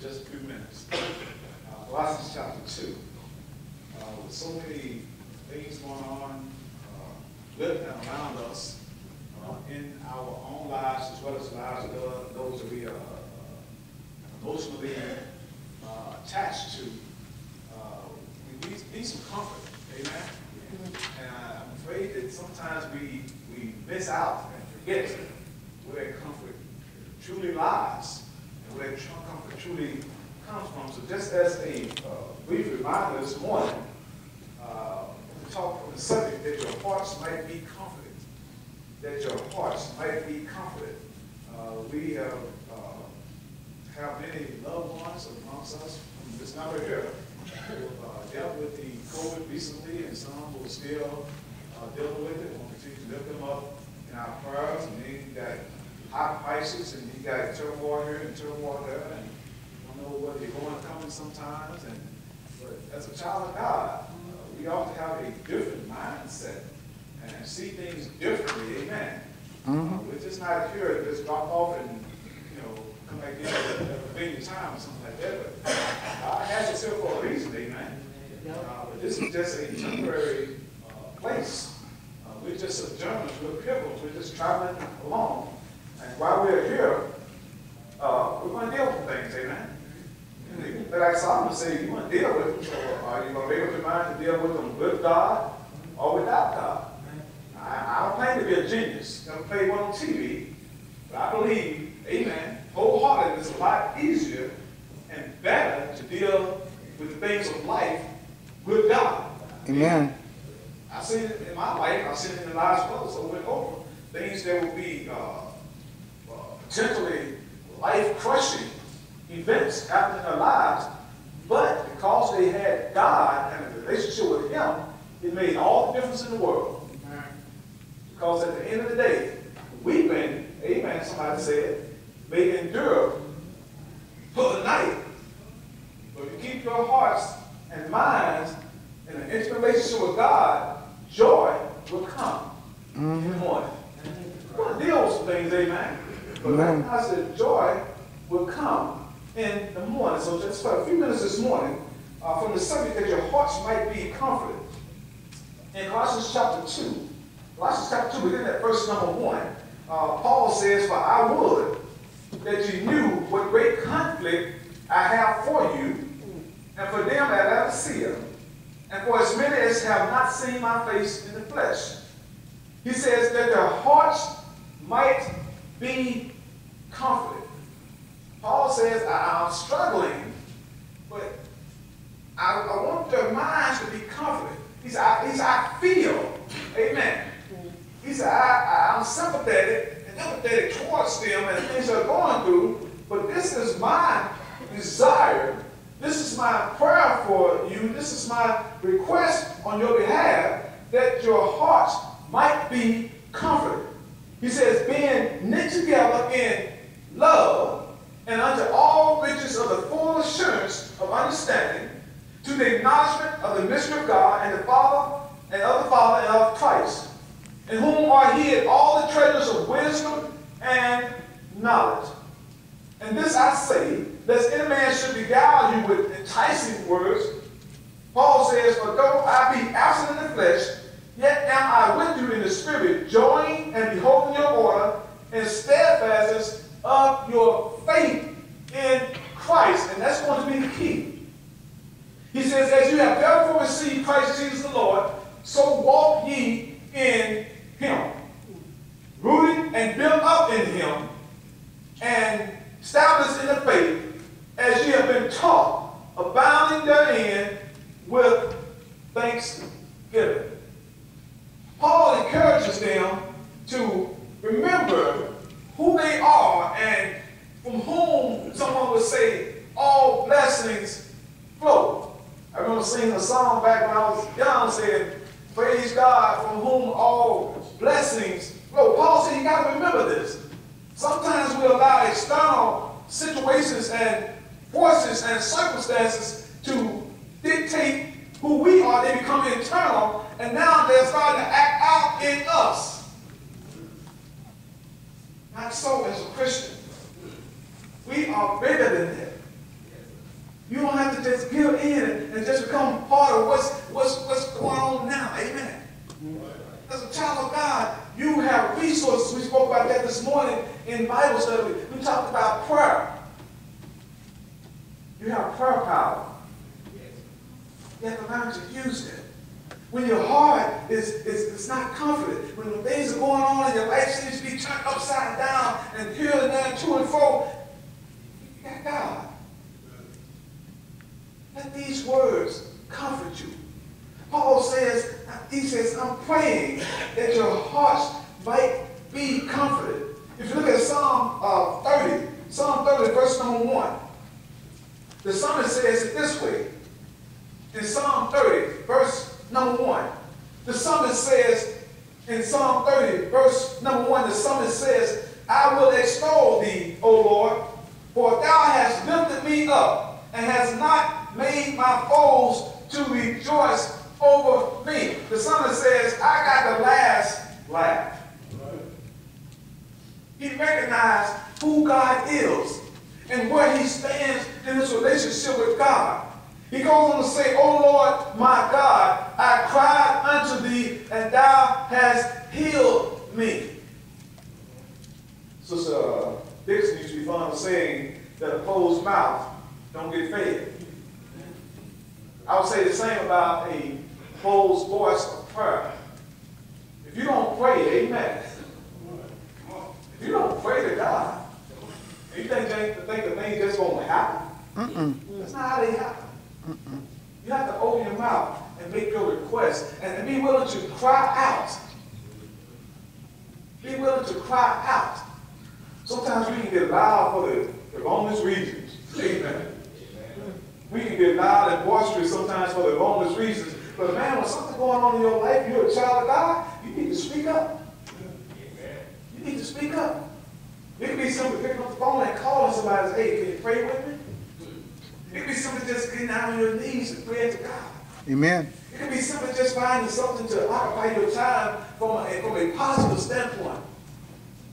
just a few minutes. Uh, Colossians chapter 2. Uh, with so many things going on uh, with and around us uh, in our own lives as well as the lives of those that we are uh, emotionally uh, attached to, uh, we need, need some comfort. Amen? And I'm afraid that sometimes we, we miss out and forget where comfort truly lies that comfort truly comes from. So just as a uh, brief reminder this morning, uh, we talk from the subject that your hearts might be comforted. That your hearts might be comforted. Uh, we have, uh, have many loved ones amongst us from this number here who uh, dealt with the COVID recently, and some are still uh, dealing with it. We'll continue to lift them up in our prayers. You got high prices, and you got turmoil here and turmoil there, and you don't know whether you're going or coming sometimes. And but as a child of God, uh, we ought to have a different mindset and see things differently. Amen. Mhm. Uh, we're just not here to just drop off and you know come back in at a convenient time or something like that. But God has us here for a reason. Amen. Uh, but this is just a temporary uh, place. Uh, we're just sojourners, we're pilgrims, we're just traveling along. While we're here, uh, we're going to deal with things, amen? And Like Solomon said, you want to deal with them, so are you going to be able to mind to deal with them with God or without God? I, I don't claim to be a genius, going to play one on TV, but I believe, amen, wholeheartedly is a lot easier and better to deal with the things of life with God. Amen. I've seen it in my life, I've seen it in the lives of others over and over. Things that will be uh, potentially life-crushing events happen in their lives, but because they had God and a relationship with Him, it made all the difference in the world. Because at the end of the day, weeping, amen, somebody said, may endure for the night. But if you keep your hearts and minds in an intimate relationship with God, joy will come in the morning. We're deal with things, amen. But Amen. I said joy will come in the morning. So just for a few minutes this morning, uh, from the subject that your hearts might be comforted. In Colossians chapter 2, Colossians chapter 2, within that verse number 1, uh, Paul says, For I would that you knew what great conflict I have for you, and for them at Laodicea, and for as many as have not seen my face in the flesh. He says that their hearts might be comforted. Paul says, I, am struggling, but I, I want their minds to be comforted. He said, I, he said, I feel, amen. He said, I, I, I'm sympathetic and empathetic towards them and things they're going through, but this is my desire. This is my prayer for you. This is my request on your behalf that your hearts might be comforted. He says, being knit together in love and unto all riches of the full assurance of understanding, to the acknowledgement of the mystery of God and the Father and of the Father and of Christ, in whom are hid all the treasures of wisdom and knowledge. And this I say, lest any man should beguile you with enticing words. Paul says, For though I be absent in the flesh, yet am I with you in the spirit, joying and beholding your order and steadfastness of your faith in Christ. And that's going to be the key. He says, As you have therefore received Christ Jesus the Lord, so walk ye in him, rooted and built up in him, and established in the faith, as ye have been taught, abounding therein with thanksgiving. Paul encourages them to remember who they are and from whom someone would say all blessings flow. I remember singing a song back when I was young saying, Praise God from whom all blessings flow. Paul said you got to remember this. Sometimes we allow external situations and forces and circumstances to dictate who we are. They become internal, and now they're starting to act out in us. Not so as a Christian. We are bigger than that. You don't have to just give in and just become part of what's, what's, what's going on now. Amen. As a child of God, you have resources. We spoke about that this morning in Bible study. We talked about prayer. You have prayer power. You have to use it. When your heart is, is, is not confident, when things are going on and your life seems to be turned upside down and here and there, to and fro, you got God. Let these words comfort you. Paul says, he says, I'm praying that your hearts might be comforted. If you look at Psalm uh, 30, Psalm 30, verse number 1, the psalmist says it this way. In Psalm 30, verse number 1, the psalmist says, in Psalm 30, verse number 1, the psalmist says, I will extol thee, O Lord, for thou hast lifted me up and hast not made my foes to rejoice over me. The psalmist says, I got the last laugh. He recognized who God is and where he stands in his relationship with God. He goes on to say, O Lord, my God, I cried unto thee, and thou hast healed me. Sister uh, Dixon used to be fond of saying that a closed mouth don't get fed. I would say the same about a closed voice of prayer. If you don't pray, amen. If you don't pray to God, you think, think the thing just going to happen? Mm-mm. That's not how they happen. Mm-mm. You have to open your mouth and make your request and, be willing to cry out. Be willing to cry out. Sometimes we can get loud for the, the wrongest reasons. Amen. We can get loud and boisterous sometimes for the wrongest reasons. But man, when something's going on in your life, you're a child of God, you need to speak up. You need to speak up. It could be somebody picking up the phone and calling somebody and say, hey, can you pray with me? It could be something just getting down on your knees and praying to God. Amen. It could be something just finding something to occupy your time from a, from a positive standpoint.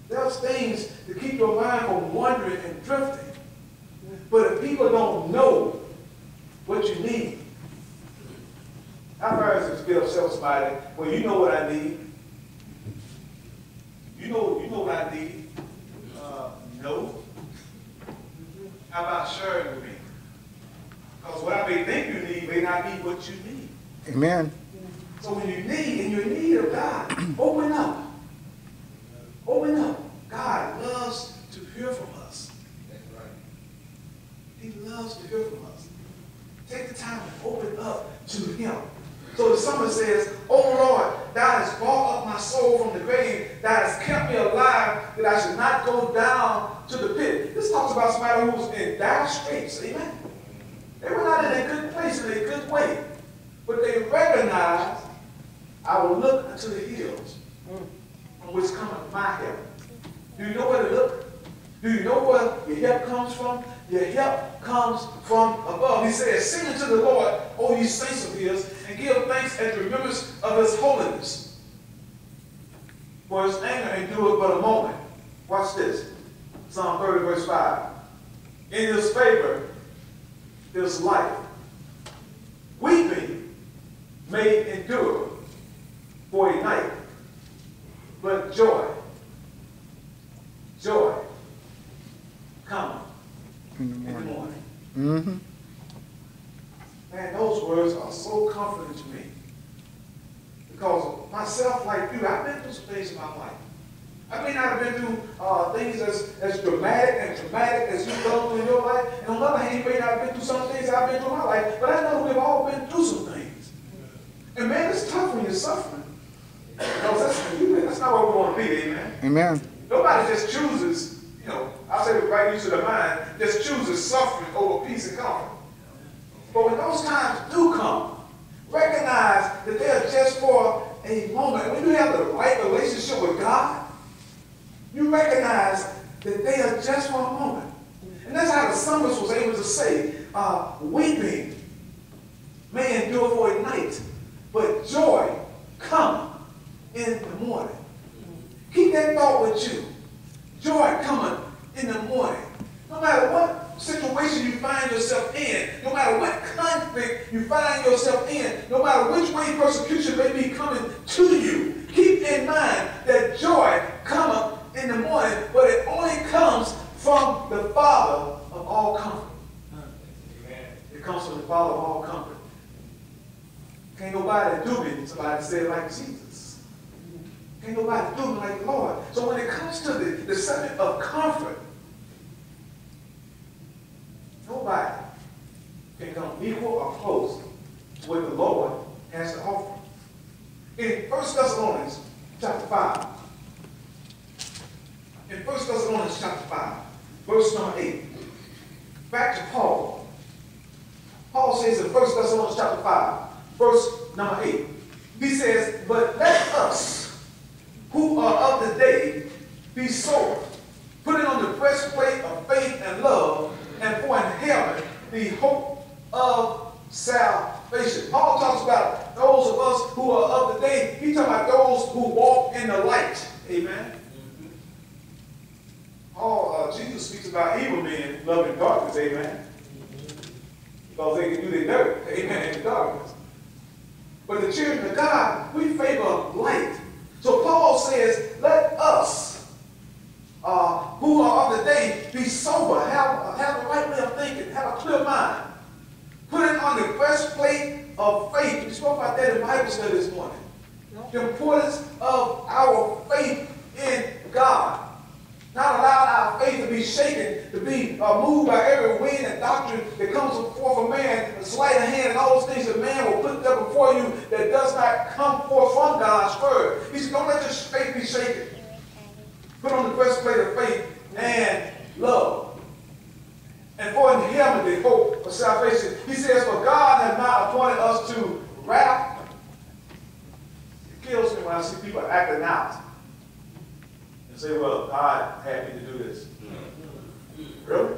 There's things to keep your mind from wandering and drifting. But if people don't know what you need, how far is it to get upset with somebody? Well, you know what I need. You know, you know what I need. Uh, no. How about sharing with me? Because what I may think you need may not be what you need. Amen. So when you need, and you're need of God, open up. Open up. God loves to hear from us. That's right. He loves to hear from us. Take the time to open up to Him. So the psalmist says, Oh Lord, thou hast brought up my soul from the grave, thou hast kept me alive, that I should not go down to the pit. This talks about somebody who was in dire straits. Amen. They were not in a good place, in a good way. But they recognized, I will look unto the hills from which cometh my help. Do you know where to look? Do you know where your help comes from? Your help comes from above. He says, Sing unto the Lord, O ye saints of his, and give thanks at the remembrance of his holiness. For his anger endureth but a moment. Watch this. Psalm 30, verse 5. In his favor is life. Weeping may endure for a night, but joy, joy, come in the morning. morning. Mm-hmm. Man, those words are so comforting to me. Because myself, like you, I've been through some things in my life. I may not have been through uh, things as, as dramatic and traumatic as you've gone through in your life. And on the other hand, you may not have been through some things I've been through in my life. But I know we've all been through some things. And man, it's tough when you're suffering. Because that's, that's not where we want to be, amen? Amen. Nobody just chooses, you know, I say with right use of the mind, just chooses suffering over peace and comfort. But when those times do come, recognize that they're just for a moment. When you have the right relationship with God, you recognize that they are just for a moment. And that's how the psalmist was able to say, uh, weeping may endure for a night, but joy come in the morning. Keep that thought with you. Joy coming in the morning. No matter what situation you find yourself in, no matter what conflict you find yourself in, no matter which way persecution may be coming to you, keep in mind that joy cometh in the morning, but it only comes from the Father of all comfort. It comes from the Father of all comfort. Can't nobody do me, somebody said like Jesus. Can't nobody do me like the Lord. So when it comes to the, the subject of comfort, nobody can come equal or close to what the Lord has to offer. In 1 Thessalonians chapter 5, in 1 Thessalonians chapter 5, verse number 8, back to Paul. Paul says in 1 Thessalonians chapter 5, verse number 8, he says, But let us who are of the day be sober, putting on the breastplate of faith and love, and for an helmet the hope of salvation. Paul talks about those of us who are of the day. He talks about those who walk in the light. Amen. Paul, uh, Jesus speaks about evil men loving darkness. Amen. Because they can do their dirt. Amen. In darkness. But the children of God, we favor light. So Paul says, let us, uh, who are of the day, be sober, have, have the right way of thinking, have a clear mind. Put it on the breastplate of faith. We spoke about that in Bible study this morning. The importance of our faith in God. Not allow our faith to be shaken, to be uh, moved by every wind and doctrine that comes forth from man, a sleight of hand, and all those things that man will put there before you that does not come forth from God's word. He said, don't let your faith be shaken. Put on the breastplate of faith and love. And for in him the hope of salvation. He says, for God has not appointed us to wrath. It kills me when I see people acting out and say, well, God had me to do this. Really?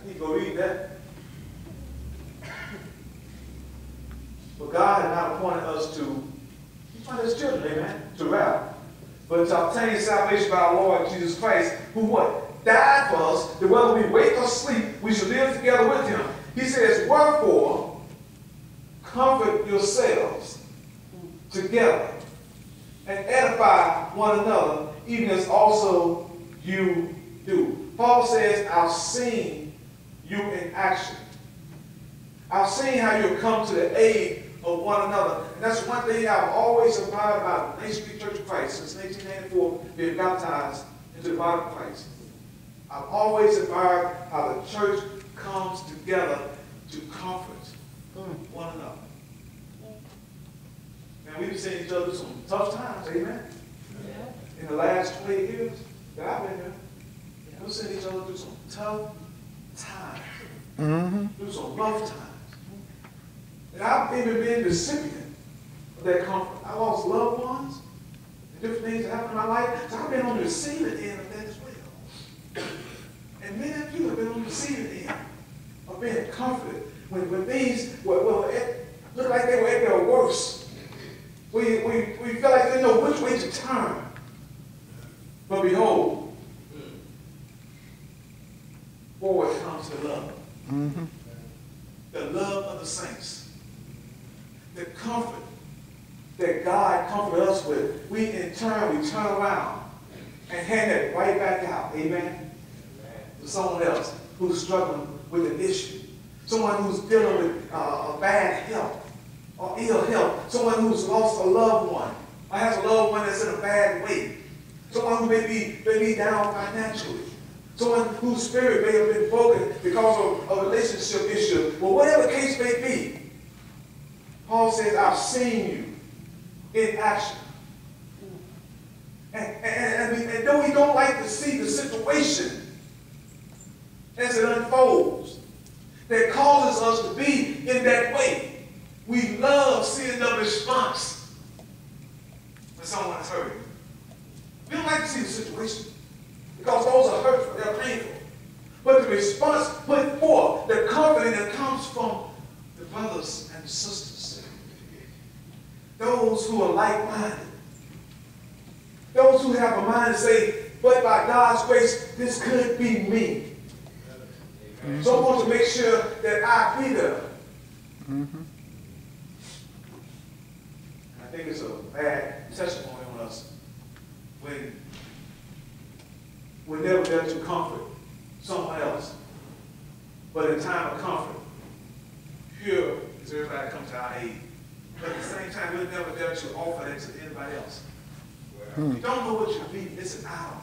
I need to go read that. But God had not appointed us to, He's not His children, amen, to wrath, but to obtain salvation by our Lord Jesus Christ, who what? Died for us, that whether we wake or sleep, we shall live together with Him. He says, wherefore, comfort yourselves together and edify one another, even as also you do. Paul says, I've seen you in action. I've seen how you've come to the aid of one another. And that's one thing I've always admired about the Ninth Street Church of Christ since 1994, being baptized into the body of Christ. I've always admired how the church comes together to comfort hmm. one another. And we've seen each other some tough times, amen? Yeah. In the last 20 years that I've been here, we've seen each other through some tough times, mm-hmm. through some rough times. And I've even been the recipient of that comfort. I lost loved ones and different things that happened in my life. So I've been on the receiving end of that as well. And many of you have been on the receiving end of being comforted when, when things were, well, it looked like they were at their worst. We, we, we feel like they know which way to turn. But behold, forward comes the love. Mm-hmm. The love of the saints. The comfort that God comforted us with. We in turn, we turn around and hand it right back out. Amen? Amen. To someone else who's struggling with an issue. Someone who's dealing with uh, a bad health or ill health, someone who's lost a loved one, or has a loved one that's in a bad way, someone who may be, may be down financially, someone whose spirit may have been broken because of a relationship issue, or whatever the case may be. Paul says, I've seen you in action. And, and, and, and though we don't like to see the situation as it unfolds, that causes us to be in that way. We love seeing the response when someone is hurting. We don't like to see the situation because those are hurtful, they're painful. But the response put forth, the comforting that comes from the brothers and sisters, those who are like-minded, those who have a mind to say, but by God's grace, this could be me. Mm-hmm. So I want to make sure that I be there. Mm-hmm. I think it's a bad testimony on us when we're never there to comfort someone else. But in time of comfort, here is everybody come to our aid. But at the same time, we're never there to offer that to anybody else. Hmm. You don't know what you're missing out on.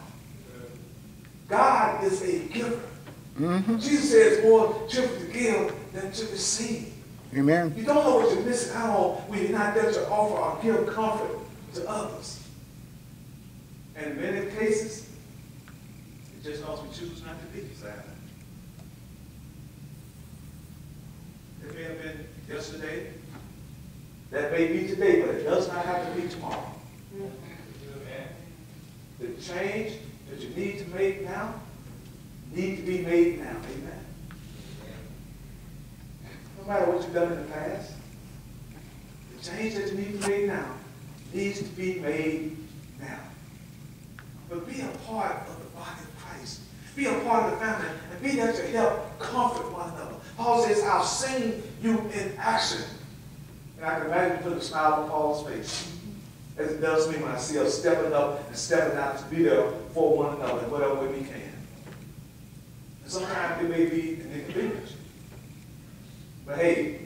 God is a giver. Mm-hmm. Jesus says more cheerful to give than to receive. Amen. You don't know what you're missing out on when you're not there to offer or give comfort to others. And in many cases, it just knows we choose not to be sad. It may have been yesterday. That may be today, but it does not have to be tomorrow. The change that you need to make now need to be made now. Amen. Matter what you've done in the past, the change that you need to make now needs to be made now. But be a part of the body of Christ. Be a part of the family and be there to help comfort one another. Paul says, I've seen you in action. And I can imagine putting a smile on Paul's face. As it does me when I see us stepping up and stepping out to be there for one another in whatever way we can. And sometimes it may be an inconvenience. But hey,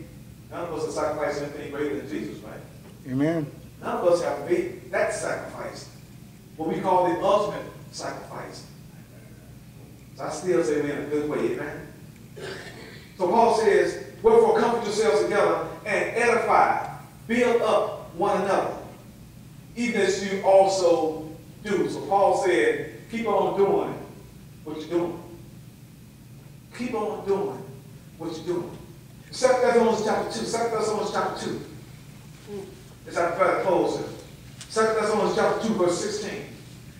none of us have sacrificed anything greater than Jesus, right? Amen. None of us have made that sacrifice. What we call the ultimate sacrifice. So I still say we're in a good way, amen? So Paul says, Wherefore comfort yourselves together and edify, build up one another, even as you also do. So Paul said, keep on doing what you're doing. Keep on doing what you're doing. Second Thessalonians chapter 2. Second Thessalonians chapter 2. As I try to close it. Second Thessalonians chapter 2, verse 16.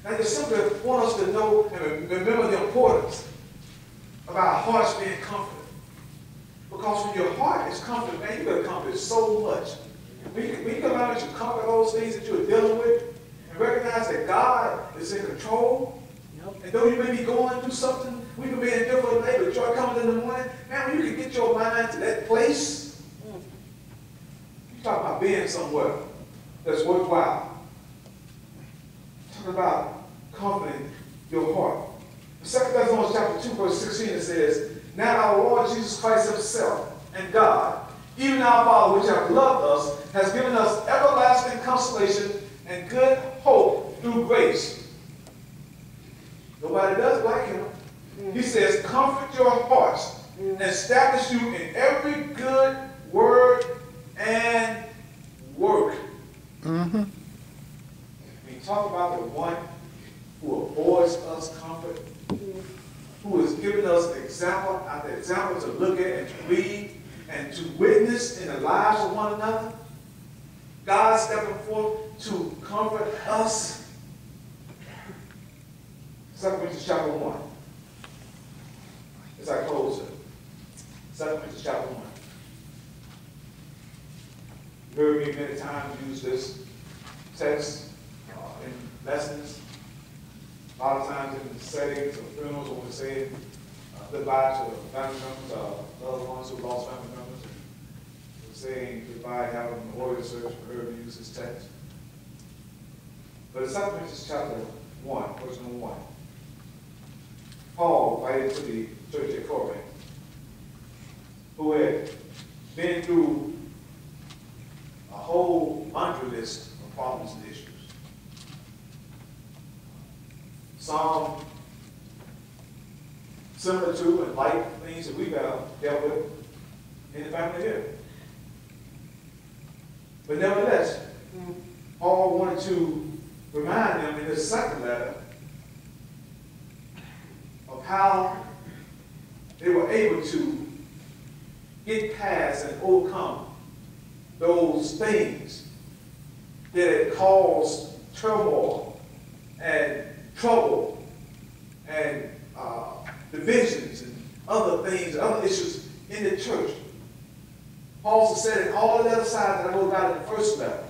And they simply want us to know and remember the importance of our hearts being comforted. Because when your heart is comforted, man, you're going to comfort so much. When you, when you come out and you comfort those things that you're dealing with, and recognize that God is in control, and though you may be going through something, we can be in different but joy coming in the morning, man, when you can get your mind to that place, you talk about being somewhere that's worthwhile. Talk about comforting your heart. 2 Thessalonians chapter 2, verse 16, it says, now our Lord Jesus Christ himself and God, even our Father which have loved us, has given us everlasting consolation and good hope through grace. Nobody does like him. He says, comfort your hearts and establish you in every good word and work. Mm-hmm. We talk about the one who affords us comfort who has given us example after example to look at and to read and to witness in the lives of one another. God stepping forth to comfort us. 2 Corinthians chapter 1. As I close it. 2 Corinthians chapter 1. You heard me many times use this text uh, in lessons a lot of times in settings of funerals when we're saying uh, goodbye to family members, uh, loved ones who lost family members, and we're saying goodbye, having an order search for her to use this text. But in 2 Corinthians chapter 1, verse number 1, Paul writing to the church at Corinth, who had been through a whole laundry list of problems and issues. some similar to and like things that we've dealt with in the family here. But nevertheless, Paul wanted to remind them in this second letter of how they were able to get past and overcome those things that had caused turmoil and trouble and uh, divisions and other things, other issues in the church. Paul said in all the other sides that I wrote about in the first letter.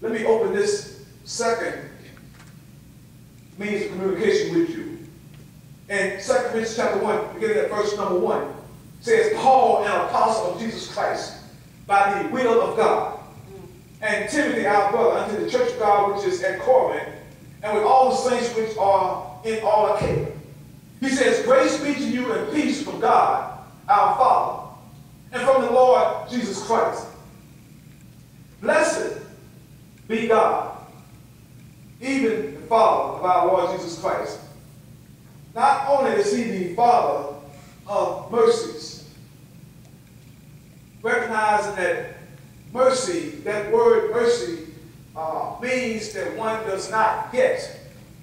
Let me open this second means of communication with you. in 2 Corinthians chapter 1, beginning at verse number 1, says, Paul, an apostle of Jesus Christ, by the will of God, and Timothy, our brother, unto the church of God which is at Corinth, and with all the saints which are in all Achaia. He says, Grace be to you and peace from God, our Father, and from the Lord Jesus Christ. Blessed be God, even the Father of our Lord Jesus Christ. Not only is he the Father of mercies, recognizing that mercy, that word mercy, uh, means that one does not get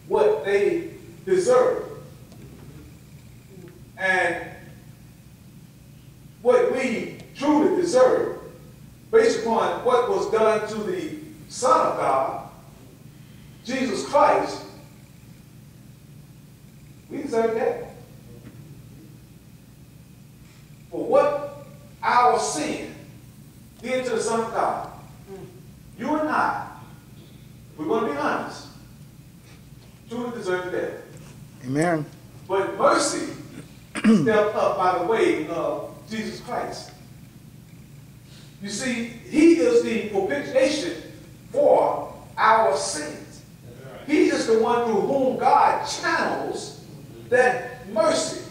what they deserve. And what we truly deserve, based upon what was done to the Son of God, Jesus Christ, we deserve that. For what our sin did to the Son of God, you and I, we're going to be honest, truly deserve that. Amen. But mercy stepped up by the way of Jesus Christ. You see, he is the propitiation for our sins. He is the one through whom God channels that mercy.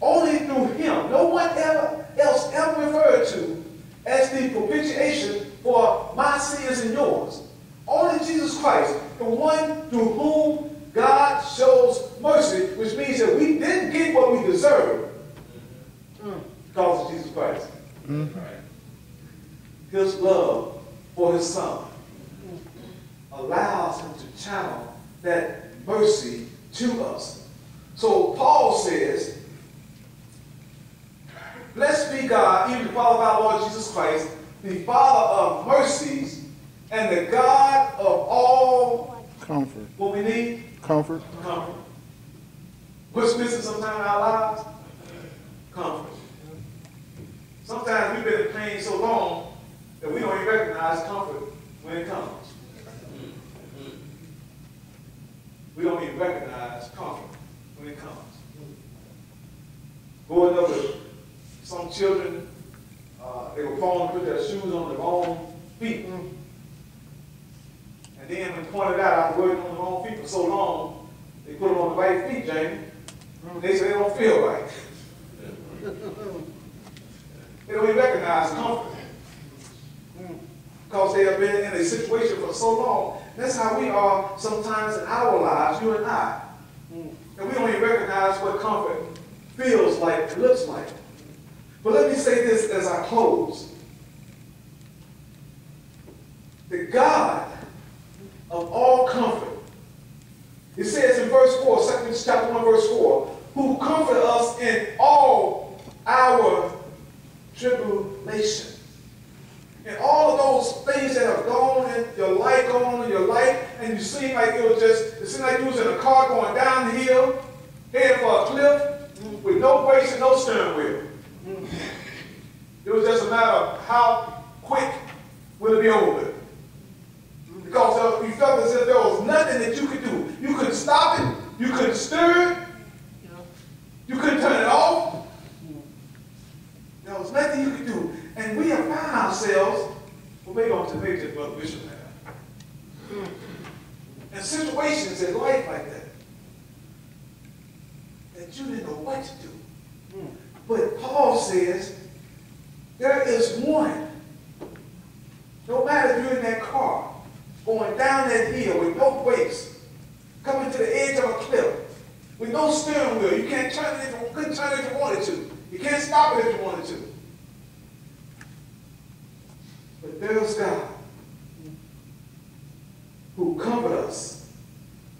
Only through him. No one ever else ever referred to as the propitiation for my sins and yours. Only Jesus Christ, the one through whom God shows mercy, which means that we didn't get what we deserve because of Jesus Christ. His love for his son allows him to channel that mercy to us. So Paul says, Blessed be God, even the Father of our Lord Jesus Christ, the Father of mercies, and the God of all Comfort. what we need, Comfort. comfort. What's missing sometimes in our lives? Comfort. Sometimes we've been in pain so long that we don't even recognize comfort when it comes. We don't even recognize comfort when it comes. Growing up with some children, uh, they were falling to put their shoes on the wrong feet. And then when pointed out after working on the wrong feet for so long, they put them on the right feet, Jamie. They say they don't feel right. they don't even recognize comfort. Because they have been in a situation for so long. That's how we are sometimes in our lives, you and I. Mm. And we don't even recognize what comfort feels like, and looks like. But let me say this as I close. The God of all comfort. It says in verse 4, 2 Corinthians chapter 1, verse 4, who comfort us in all our tribulation. And all of those things that have gone in your life, going in your life, and you seem like it was just, it seemed like you was in a car going down the hill, headed for a cliff, with no brakes and no steering wheel. It was just a matter of how quick will it be over. Because you felt as if there was nothing that you could do. You couldn't stop it. You couldn't stir it. You couldn't turn it off. There was nothing you could do. And we have found ourselves, well, maybe on today, just Brother Bishop have, hmm. in situations in life like that, that you didn't know what to do. Hmm. But Paul says, there is one. No matter if you're in that car, going down that hill with no brakes, coming to the edge of a cliff, with no steering wheel. You can't turn it if you couldn't turn it if you wanted to. You can't stop it if you wanted to. But there's God who comfort us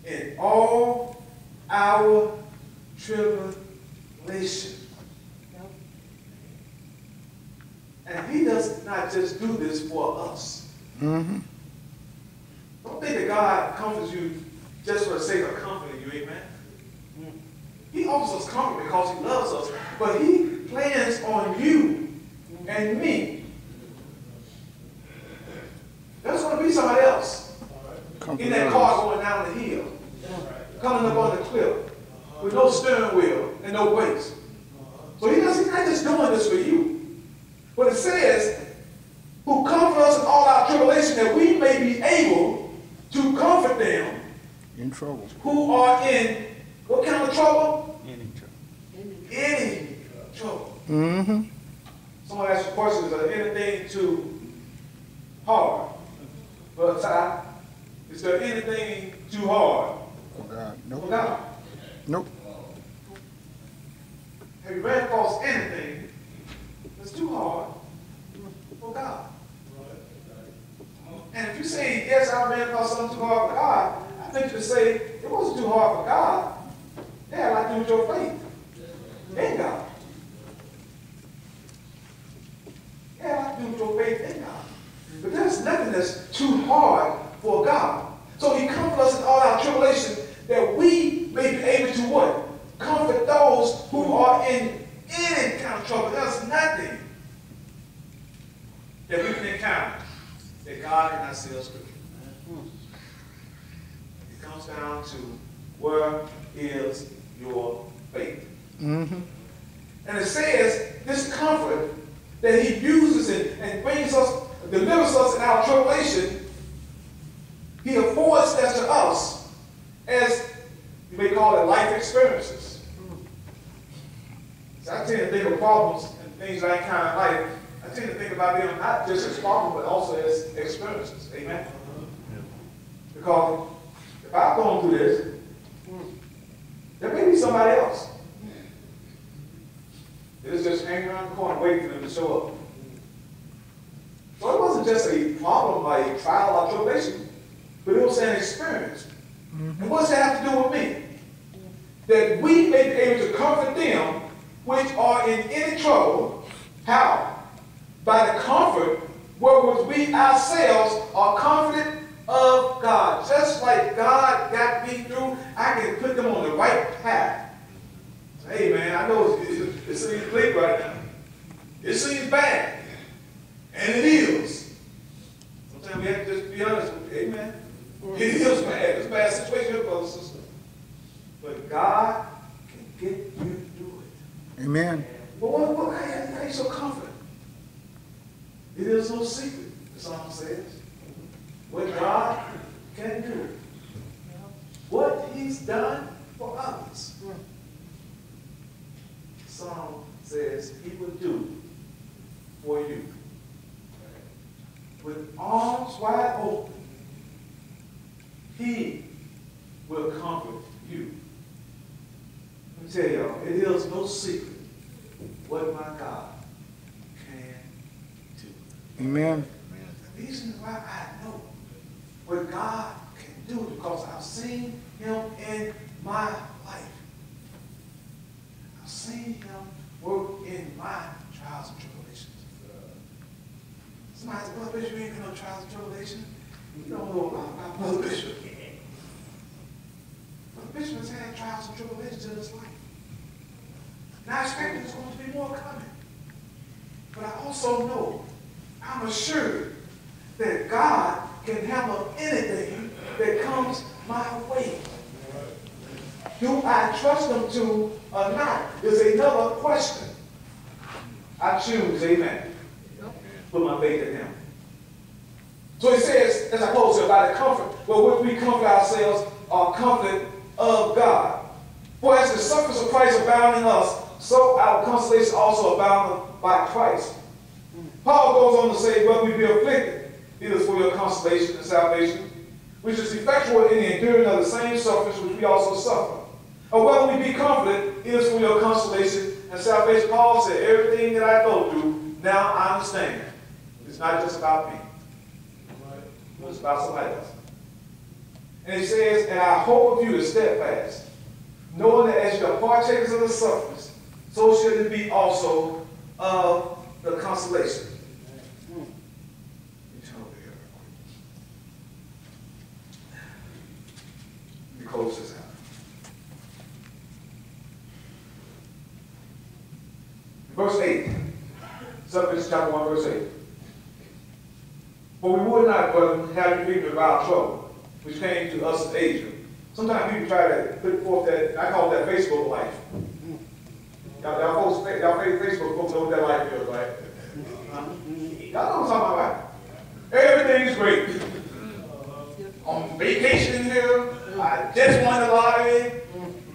in all our tribulation. And he does not just do this for us. Mm-hmm. Don't think that God comforts you just for the sake of comforting you, amen? He offers us comfort because he loves us, but he plans on you and me. There's going to be somebody else in that car going down the hill, coming up on the cliff, with no steering wheel and no brakes. So he doesn't, he's not just doing this for you. But it says, who comfort us in all our tribulation, that we may be able to comfort them In trouble. who are in what kind of trouble? Any trouble. Mm-hmm. Someone asked a question, is there anything too hard? Brother Ty, is there anything too hard Oh, God. for Nope. God? Nope. Have you ran across anything that's too hard for God? And if you say, yes, I ran across something too hard for God, I think you say, it wasn't too hard for God. It had a lot to do with your faith in God. It had a lot to do your faith in God. But there's nothing that's too hard for God. So he comforts us in all our tribulation that we may be able to what? Comfort those who are in any kind of trouble. There's nothing that we can encounter that God see us through. It comes down to where is your faith? Mm-hmm. And it says this comfort that he uses and, and brings us, delivers us in our tribulation, he affords that to us as you may call it life experiences. So I tend to think of problems and things I encounter in life. I tend to think about them not just as problems, but also as experiences. Amen. Because if I've gone through this, there may be somebody else. It's just hanging around the corner waiting for them to show up. So it wasn't just a problem, a trial or tribulation, but it was an experience. And what's that have to do with me? That we may be able to comfort them which are in any trouble. How? By the comfort wherewith we ourselves are confident of God. Just like God got me through, I can put them on the right path. Hey man, I know it, it, it seems bleak right now. It seems bad. And it is. Sometimes we have to just be honest with you. Amen. It is bad. It's a bad situation, brothers and sisters. But God can get you through it. Amen. But what, what, how, how are you so confident? It is no secret, the song says. What God can do. What he's done for others. Mm. Song says he would do for you. With arms wide open, he will comfort you. Let me tell y'all, it is no secret what my God can do. Amen. The reason why I know what God can do because I've seen him in my life. Seen him work in my trials and tribulations. Somebody said, Brother Bishop, you ain't got no trials and tribulations. You don't know a lot about Brother Bishop. Brother Bishop has had trials and tribulations in his life. And I expect there's going to be more coming. But I also know, I'm assured that God can handle anything that comes my way. Do I trust him to or not is another question. I choose, amen. Put my faith in him. So he says, as I close here, by the comfort, wherewith we comfort ourselves, are comfort of God. For as the sufferings of Christ abound in us, so our consolation also aboundeth by Christ. Paul goes on to say, whether we be afflicted, it is for your consolation and salvation, which is effectual in the enduring of the same sufferings which we also suffer. Or whether we be it is for your consolation and salvation. Paul said, everything that I go through, now I understand. It's not just about me. It's about somebody else. And he says, and I hope of you is steadfast, knowing that as you are partakers of the sufferings, so should it be also of the consolation. Let me turn over here real quick. Let me close this out. Verse 8. Subject chapter 1, verse 8. For we would not, brethren, have you of our trouble, which came to us in Asia, Sometimes people try to put forth that, I call that Facebook life. Y'all, y'all folks, y'all Facebook folks know what that life is, right? Y'all know what I'm talking about. Everything's great. On vacation here, I just won the lottery.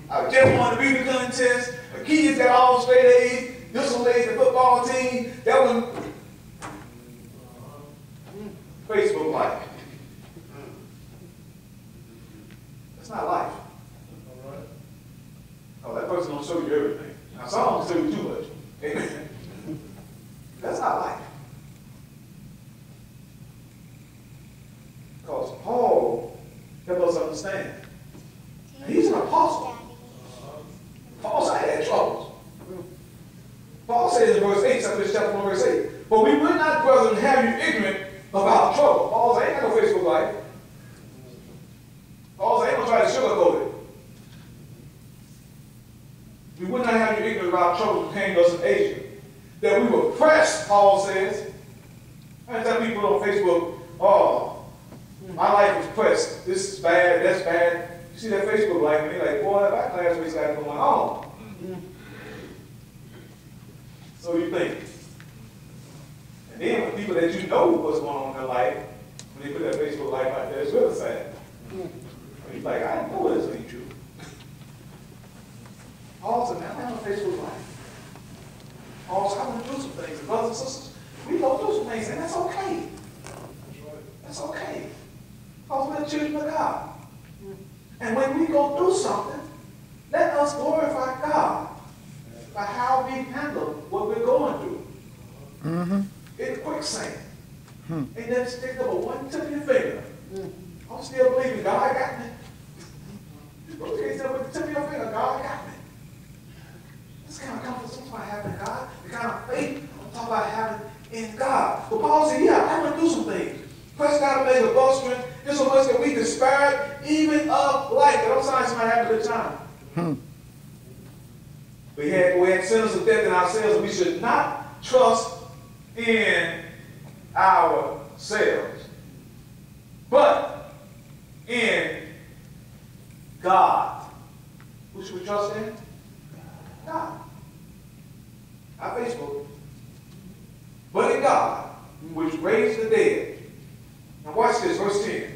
I just won the beauty contest. The kids got all straight A's. This one made the football team. That one, Facebook life. That's not life. Oh, that person don't show you everything. Now, some of them show you too much. Amen. That's not life. Because Paul helped us understand. He's an apostle. Paul said had troubles. Paul says in verse 8, 2 chapter 1, verse 8, But we would not, brethren, have you ignorant about trouble. Paul I ain't got no Facebook life. Paul I ain't gonna try to sugarcoat it. We would not have you ignorant about our troubles that came to us in Asia. That we were pressed, Paul says. I tell people on Facebook, oh, my life is pressed. This is bad, that's bad. You see that Facebook life, and they're like, boy, my classmates got going on. So you think. And then when people that you know what's going on in their life, when they put that Facebook life out there, it's really sad. You're like, I don't know this ain't true. Paul said, man, I have a Facebook life. Paul said, I went through some things. And brothers and sisters, we go through some things, and that's okay. That's okay. Because we're the children of God. And when we go through something, let us glorify God by how we handle what we're going through. Mm-hmm. In quicksand. Hmm. Ain't that stick up a one tip of your finger. I'm still believing God got me. Those kids said with the tip of your finger, God got me. This kind of confidence I'm talking about having in God, the kind of faith I'm talking about having in God. But Paul said, yeah, i'm went through some things. Press God to make a bow strength, just so much that we despaired even of life. But I'm sorry somebody had a good time. Hmm. We had, we had sinners of death in ourselves, we should not trust in ourselves, but in God. Who should we trust in? God. Not Facebook. But in God, which raised the dead. Now watch this, verse 10.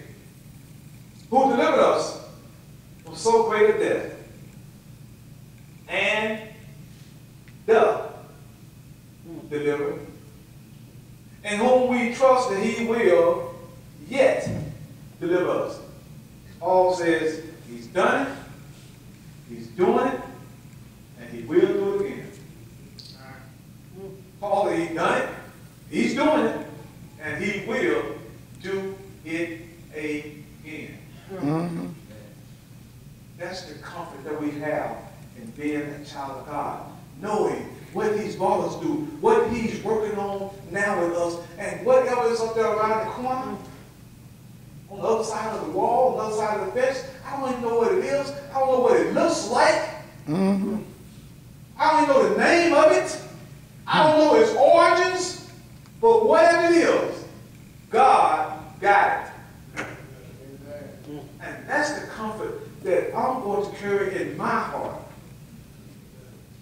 Who delivered us from so great a death and doth deliver, in whom we trust that he will yet deliver us. Paul says he's done it, he's doing it, and he will do it again. Paul said he's done it, he's doing it, and he will do it again. Mm-hmm. That's the comfort that we have in being a child of God. Knowing what he's brought us through, what he's working on now with us, and whatever is up there around the corner, on the other side of the wall, on the other side of the fence, I don't even know what it is. I don't know what it looks like. Mm-hmm. I don't even know the name of it. I don't know its origins. But whatever it is, God got it. And that's the comfort that I'm going to carry in my heart.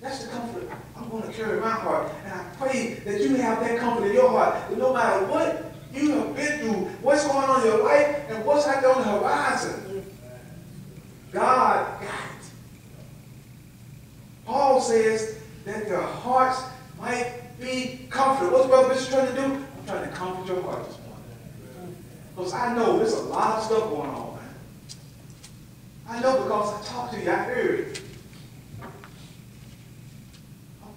That's the comfort I'm going to carry in my heart. And I pray that you have that comfort in your heart. That no matter what you have been through, what's going on in your life, and what's out there on the horizon, God got it. Paul says that their hearts might be comforted. What's Brother Bishop trying to do? I'm trying to comfort your heart this morning. Because I know there's a lot of stuff going on. I know because I talked to you, I heard it. I'm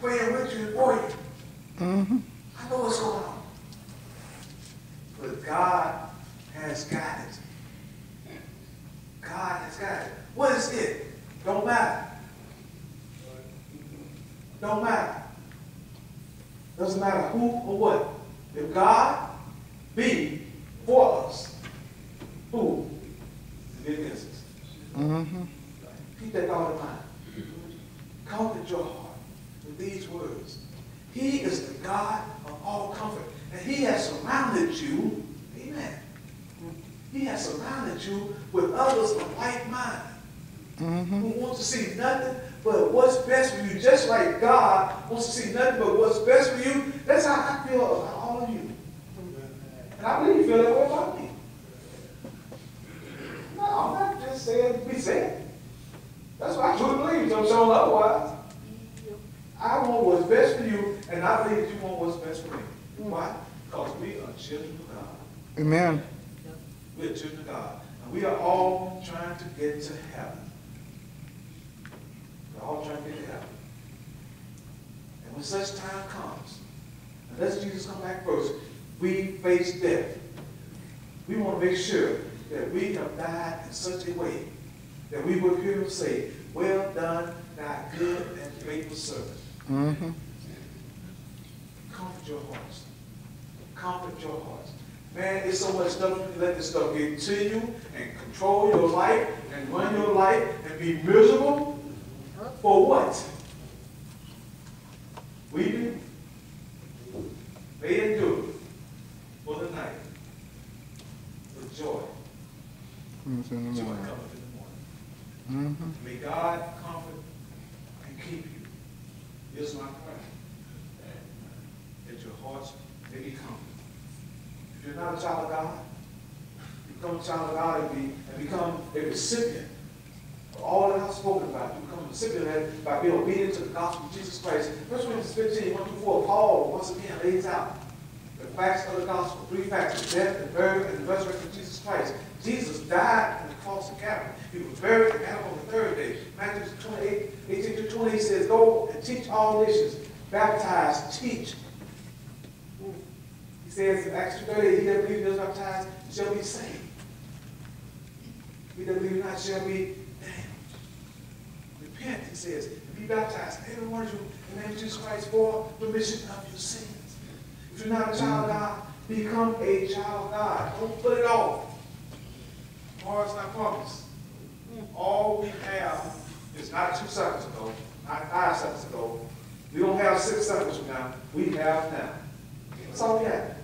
praying with you and for you. Mm-hmm. I know what's going on. But God has got it. God has got it. What is it? Don't matter. Don't matter. Doesn't matter who or what. If God be for us, who is against us? Mm-hmm. Keep that thought in mind. Your heart with these words. He is the God of all comfort. And he has surrounded you, amen. He has surrounded you with others of like mind. Mm-hmm. who wants to see nothing but what's best for you, just like God wants to see nothing but what's best for you. That's how I feel about all of you. And I believe you feel that way about me. No, I'm not just saying to be said. That's what I truly believe. Don't show otherwise. I want what's best for you, and I believe that you want what's best for me. Why? Because we are children of God. Amen. We're children of God. And we are all trying to get to heaven. We're all trying to get to heaven. And when such time comes, unless Jesus come back first, we face death. We want to make sure that we have died in such a way that we will hear him say, well done, thy good and faithful servant. Mm-hmm. Comfort your hearts. Comfort your hearts. Man, it's so much stuff you let this stuff get to you and control your life and run your life and be miserable. For what? Weeping may endure for the night, but joy, It's in the joy cometh in the morning. Mm-hmm. May God comfort and keep you. Here's my prayer. That uh, your hearts may be. If you're not a child of God, become a child of God and, be, and become a recipient of all that I've spoken about. You become a recipient of that by being obedient to the gospel of Jesus Christ. First Corinthians 15, 1 through 4, Paul once again lays out the facts of the gospel, three facts, the death, the burial, and the resurrection of Jesus Christ. Jesus died the cross. He was buried and on the third day. Matthew 28, 18 to 20 says, Go and teach all nations, baptize, teach. Hmm. He says in Acts 2.30, he that believes and is baptized shall be saved. He that believes not shall be damned. Repent, he says, and be baptized, every one of you, in the name of Jesus Christ, for remission of your sins. If you're not a child of God, become a child of God. Don't put it off. Tomorrow's not promised. All we have is not two seconds ago, not five seconds ago. We don't have six seconds from now. We have now. That's all we have.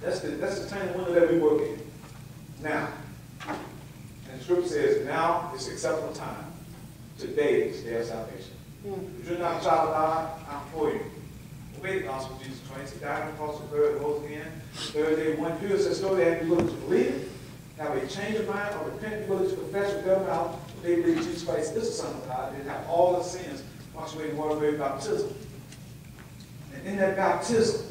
That's the, that's the tiny window that we work in. Now. And the scripture says, now is acceptable time. Today is the day of salvation. Hmm. If you're not a child of God, I'm for you. Obey the gospel of Jesus Christ. He died on the cross of third, rose again. Third day, one hears that story, and be willing to believe it, have a change of mind, or repent, be willing to confess with their mouth that they believe Jesus Christ is the Son of God, and have all the sins washed away in water by baptism. And in that baptism,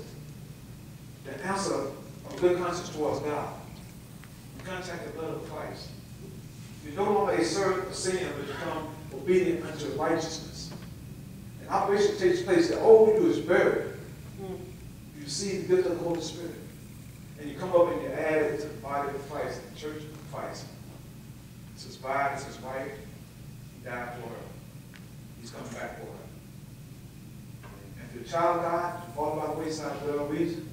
the answer of good conscience towards God, you contact the blood of Christ. You no longer serve the sin, but become obedient unto righteousness. And operation takes place that all we do is bury. Hmm. You see the gift of the Holy Spirit. And you come up and you add it to the body of Christ, the church of Christ. It's his bride, it's his wife. He died for her. He's coming back for her. And if you're a child God, you fall by the wayside for whatever reason,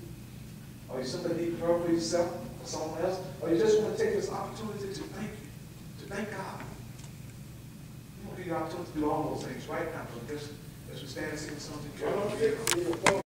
or you simply need prayer for yourself or someone else, or you just want to take this opportunity to thank you, to thank God. You want to give you the opportunity to do all those things right now, but just as we stand and sing something.